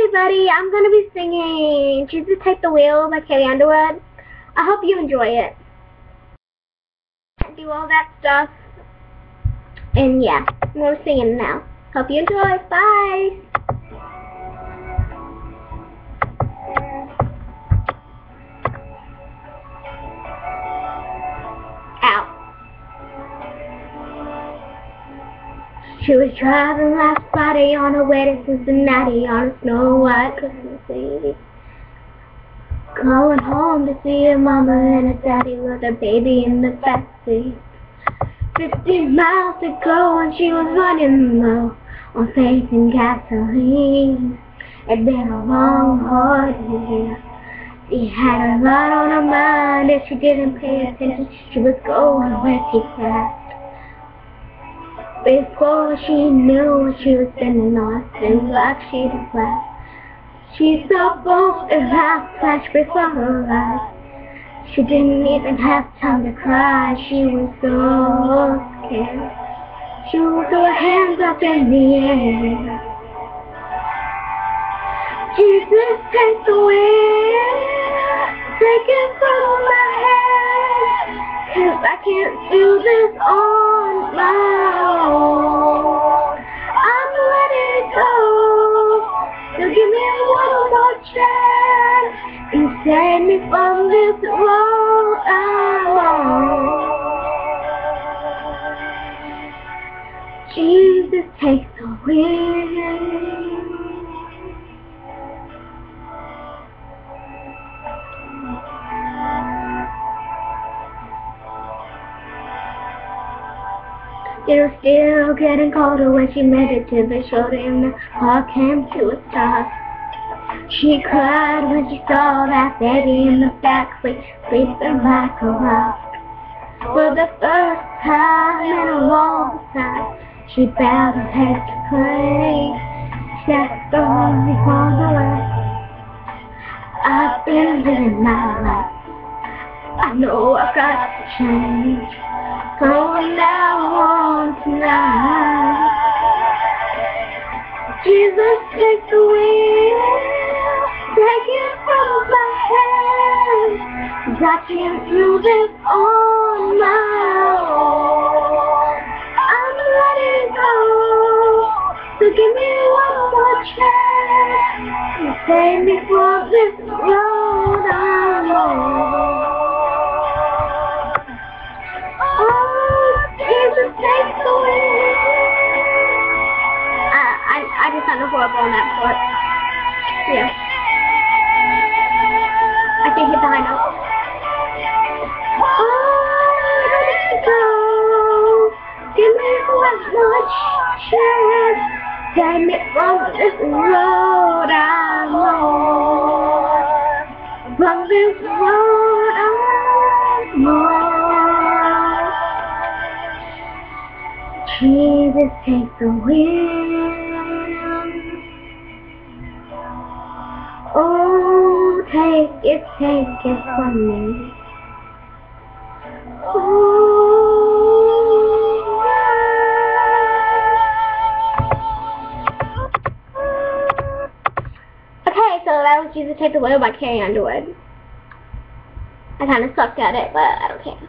everybody, I'm going to be singing Jesus Take the Wheel by Carrie Underwood. I hope you enjoy it. Do all that stuff. And yeah, we're singing now. Hope you enjoy. Bye. She was driving last Friday on her way to Cincinnati on a snow white Christmas Eve. Going home to see her mama and her daddy with her baby in the backseat. Fifty miles to go and she was running low on faith and gasoline. It'd been a long, hard year. She had a lot on her mind if she didn't pay attention. She was going way too fast. Before she knew she was spending on, things like she'd have She saw both the half flash before her eyes. She didn't even have time to cry, she was so scared. She throw her hands up in the air. Jesus, take the wheel, take it from my I can't do this on my own. I'm letting go. So give me one more chance and Save me from this road alone. Jesus, take the was still getting colder when she made it to the shoulder and the car came to a stop. She cried when she saw that baby in the backseat sleeping like a rock. For the first time in a long time, she bowed her head to pray. Asked the Holy Father, I've been living my life. I know I've got to change. From now on tonight, Jesus, take the wheel. Take it from my hand. Got you through this on my own. I'm letting go. So give me one more chance. Save me from this road I'm on. I just sounded horrible on that part. Yeah. I can hit the high note. Oh, give me one more chance. Take me from this road I'm on. From this road I'm on. Jesus, take the wheel. Oh, take it, take it from me. Okay, so that was Jesus Take the Wheel by Carrie Underwood. I kind of sucked at it, but I don't care.